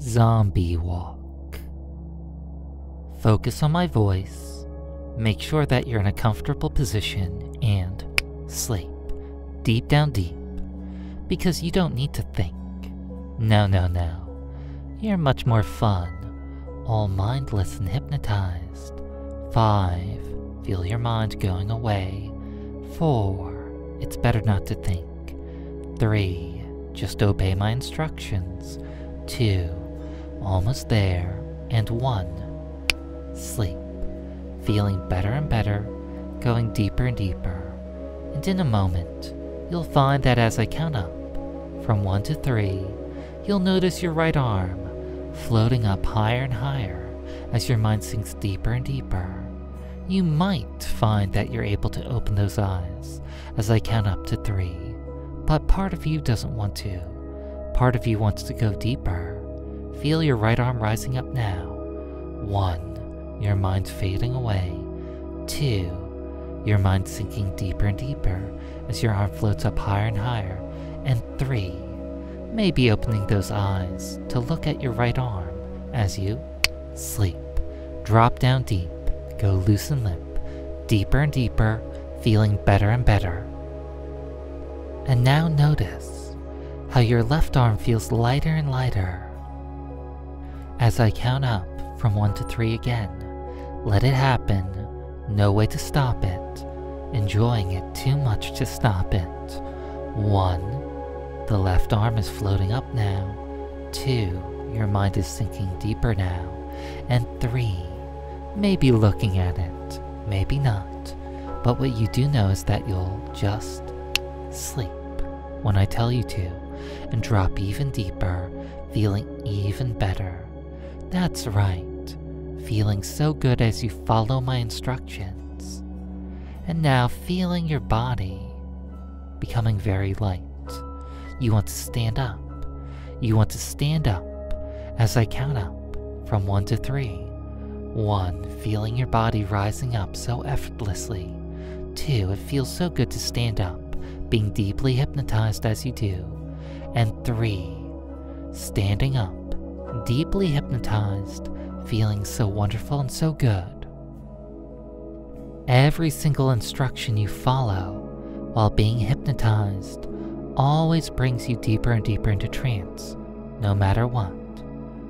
Zombie Walk. Focus on my voice, make sure that you're in a comfortable position, and sleep. Deep down deep. Because you don't need to think. No, no, no. You're much more fun. All mindless and hypnotized. Five. Feel your mind going away. Four. It's better not to think. Three. Just obey my instructions. Two. Almost there. And one. Sleep. Feeling better and better, going deeper and deeper. And in a moment, you'll find that as I count up, from one to three, you'll notice your right arm floating up higher and higher as your mind sinks deeper and deeper. You might find that you're able to open those eyes as I count up to three, but part of you doesn't want to. Part of you wants to go deeper. Feel your right arm rising up now. One, your mind fading away. Two, your mind sinking deeper and deeper as your arm floats up higher and higher. And three, maybe opening those eyes to look at your right arm as you sleep. Drop down deep, go loose and limp, deeper and deeper, feeling better and better. And now notice how your left arm feels lighter and lighter. As I count up from one to three again, let it happen, no way to stop it, enjoying it too much to stop it. One, the left arm is floating up now. Two, your mind is sinking deeper now. And three, maybe looking at it, maybe not. But what you do know is that you'll just sleep when I tell you to and drop even deeper, feeling even better. That's right, feeling so good as you follow my instructions. And now feeling your body becoming very light. You want to stand up. You want to stand up as I count up from one to three. One, feeling your body rising up so effortlessly. Two, it feels so good to stand up, being deeply hypnotized as you do. And three, standing up, deeply hypnotized, feeling so wonderful and so good. Every single instruction you follow while being hypnotized always brings you deeper and deeper into trance, no matter what.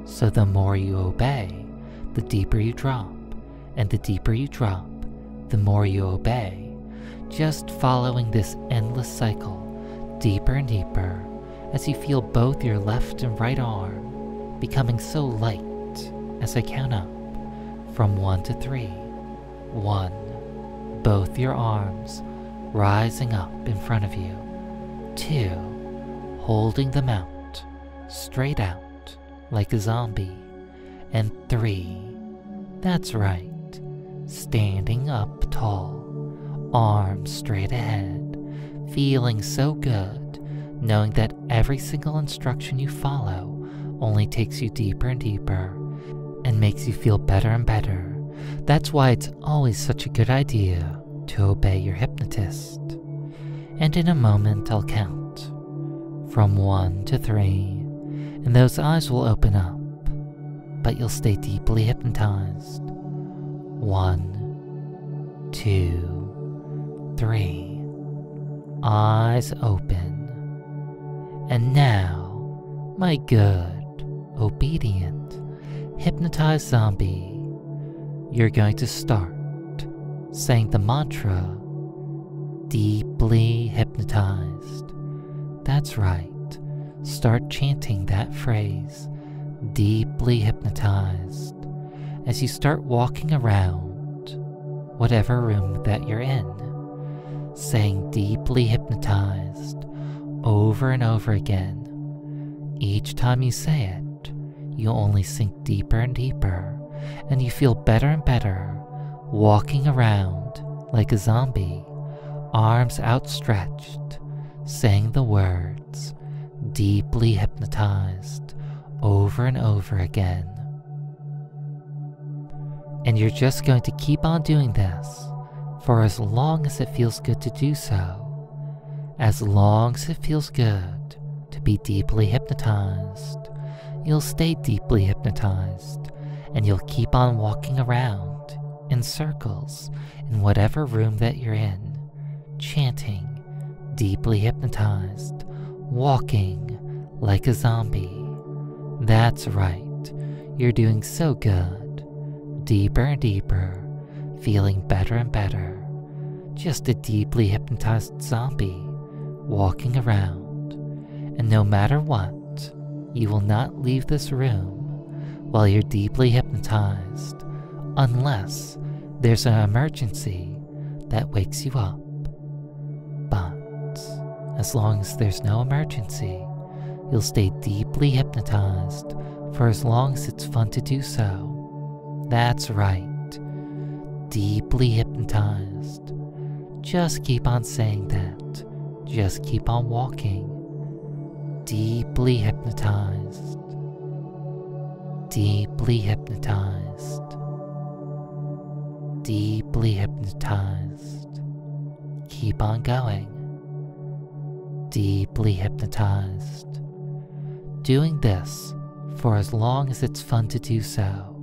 So the more you obey, the deeper you drop, and the deeper you drop, the more you obey, just following this endless cycle, deeper and deeper, as you feel both your left and right arm becoming so light as I count up from one to three. One, both your arms rising up in front of you. Two, holding them out, straight out, like a zombie. And three, that's right, standing up tall, arms straight ahead, feeling so good, knowing that every single instruction you follow only takes you deeper and deeper and makes you feel better and better. That's why it's always such a good idea to obey your hypnotist. And in a moment, I'll count from one to three, and those eyes will open up, but you'll stay deeply hypnotized. One, two, three. Eyes open. And now, my good, obedient, hypnotized zombie, you're going to start saying the mantra deeply hypnotized. That's right, start chanting that phrase, deeply hypnotized, as you start walking around whatever room that you're in, saying deeply hypnotized over and over again. Each time you say it, you only sink deeper and deeper, and you feel better and better walking around like a zombie, arms outstretched, saying the words, deeply hypnotized, over and over again. And you're just going to keep on doing this for as long as it feels good to do so. As long as it feels good to be deeply hypnotized, you'll stay deeply hypnotized and you'll keep on walking around in circles in whatever room that you're in, chanting, deeply hypnotized, walking like a zombie. That's right, you're doing so good. Deeper and deeper, feeling better and better. Just a deeply hypnotized zombie walking around. And no matter what, you will not leave this room while you're deeply hypnotized unless there's an emergency that wakes you up. But as long as there's no emergency, you'll stay deeply hypnotized for as long as it's fun to do so. That's right, deeply hypnotized. Just keep on saying that. Just keep on walking. Deeply hypnotized. Deeply hypnotized. Deeply hypnotized. Keep on going. Deeply hypnotized. Doing this for as long as it's fun to do so.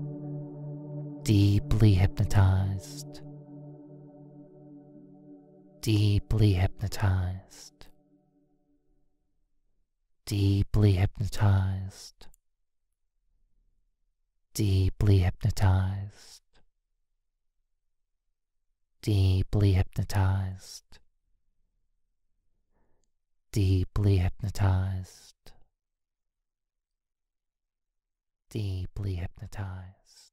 Deeply hypnotized. Deeply hypnotized. Deeply hypnotized. Deeply hypnotized. Deeply hypnotized. Deeply hypnotized. Deeply hypnotized.